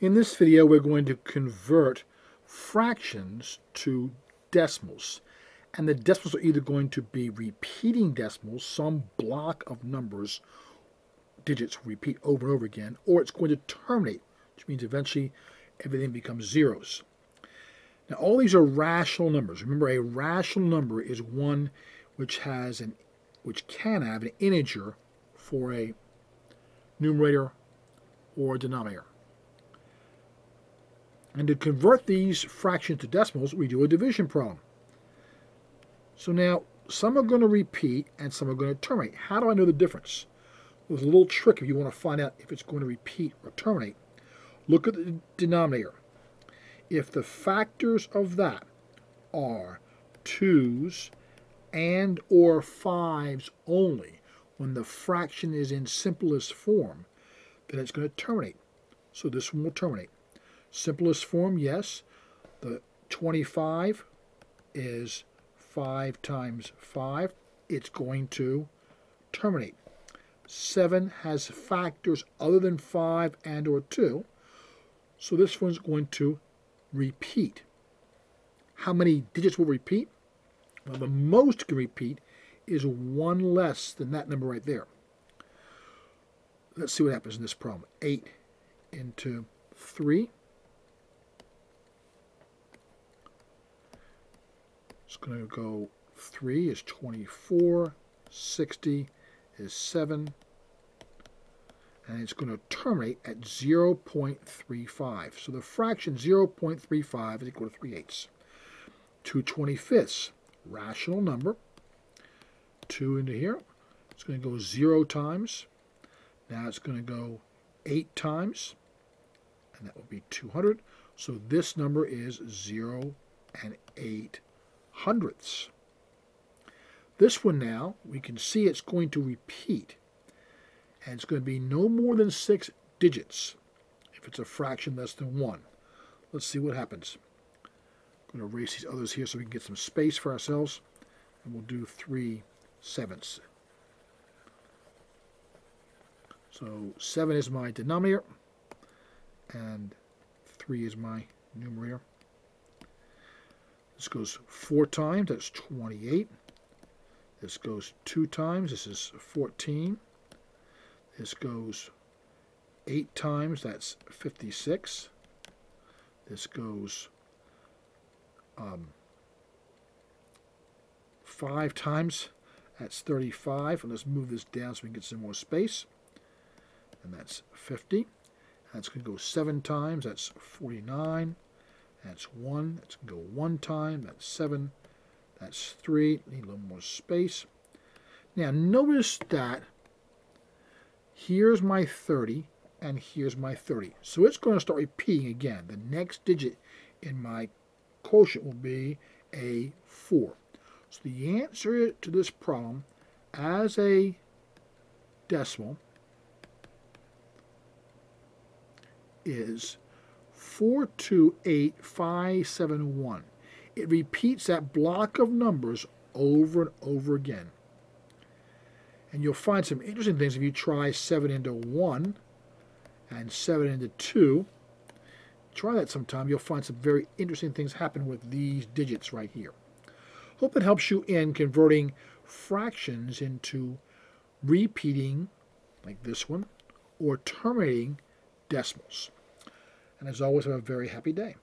In this video, we're going to convert fractions to decimals. And the decimals are either going to be repeating decimals, some block of numbers, digits repeat over and over again, or it's going to terminate, which means eventually everything becomes zeros. Now, all these are rational numbers. Remember, a rational number is one which has an which can have an integer for a numerator or denominator. And to convert these fractions to decimals, we do a division problem. So now, some are going to repeat and some are going to terminate. How do I know the difference? There's a little trick if you want to find out if it's going to repeat or terminate. Look at the denominator. If the factors of that are 2's and or 5's only when the fraction is in simplest form, then it's going to terminate. So this one will terminate. Simplest form, yes. The 25 is 5 times 5. It's going to terminate. 7 has factors other than 5 and or 2. So this one's going to repeat. How many digits will repeat? Well, the most can repeat is one less than that number right there. Let's see what happens in this problem. 8 into 3 It's going to go 3 is 24, 60 is 7, and it's going to terminate at 0.35. So the fraction 0.35 is equal to 3 eighths. 2 25ths, rational number. 2 into here. It's going to go 0 times. Now it's going to go 8 times, and that will be 200. So this number is 0 and 8 hundredths. This one now, we can see it's going to repeat. And it's going to be no more than six digits if it's a fraction less than one. Let's see what happens. I'm going to erase these others here so we can get some space for ourselves. And we'll do 3 sevenths. So 7 is my denominator, and 3 is my numerator. This goes four times, that's 28. This goes two times, this is 14. This goes eight times, that's 56. This goes um, five times, that's 35. And let's move this down so we can get some more space. And that's 50. That's going to go seven times, that's 49. That's 1. That's go one time. That's 7. That's 3. Need a little more space. Now notice that here's my 30 and here's my 30. So it's going to start repeating again. The next digit in my quotient will be a 4. So the answer to this problem as a decimal is 428571. It repeats that block of numbers over and over again. And you'll find some interesting things if you try 7 into 1 and 7 into 2. Try that sometime. You'll find some very interesting things happen with these digits right here. Hope it helps you in converting fractions into repeating, like this one, or terminating decimals. And as always, have a very happy day.